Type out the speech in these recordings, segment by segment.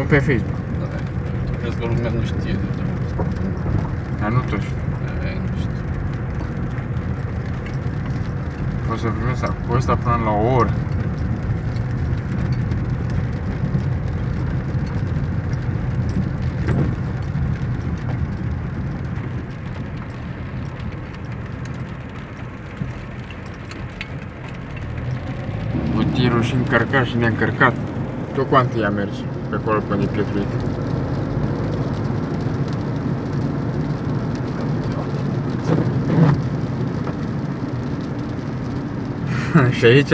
Pun pe Facebook. Da, crezi că lumea nu știe de tot. Dar nu tot știu. E, nu știu. O să primesc cu ăsta până la o oră. Cu tirul și încărcat și neîncărcat. Tot cu antia mergi pe acolo până e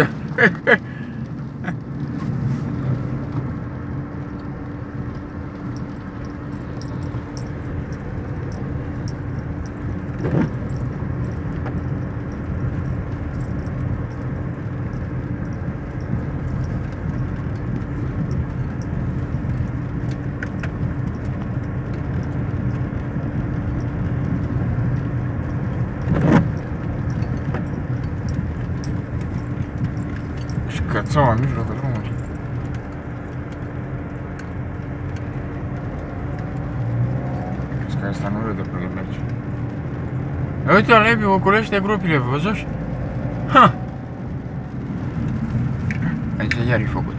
pietruit. și aici? Și cățaua în mijlocul drumului. Crezi că asta nu vede până merge. E, Uite, Alebi, ocolește gropile, văzuși? Ha! Aici iar e făcut.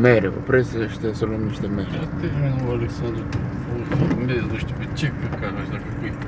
Mere, oprește să luăm niște mere. Ia terminul Alexandru, o filmez, nu știu pe ce căcat aș dacă pui pe Facebook.